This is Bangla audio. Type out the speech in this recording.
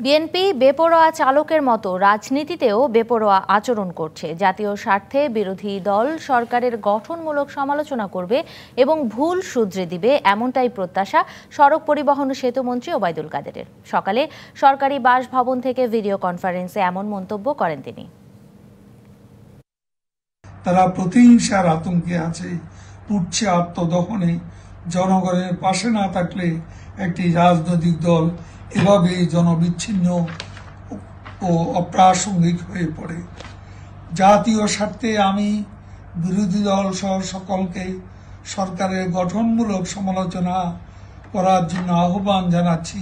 বিএনপি বেপরোয়া চালকের মতো রাজনীতিতেও বেপরোয়া আচরণ করছে। জাতীয় স্বার্থে বিরোধী দল সরকারের গঠনমূলক সমালোচনা করবে এবং ভুল শুধরে দিবে এমনটাই প্রত্যাশা সড়ক পরিবহন সেতুমন্ত্রী ওবায়দুল কাদেরের। সকালে সরকারি বাসভবন থেকে ভিডিও কনফারেন্সে এমন মন্তব্য করেন তিনি। তারা প্রতিহিংসার আতঙ্কে আছে উঠছে আত্মদহনে। জনগণের পাশে না থাকলে একটি রাজনৈতিক দল এভাবে জনবিচ্ছিন্ন ও অপ্রাসঙ্গিক হয়ে পড়ে। জাতীয় স্বার্থে আমি বিরোধী দল সহ সকলকে সরকারের গঠনমূলক সমালোচনা করার জন্য আহ্বান জানাচ্ছি।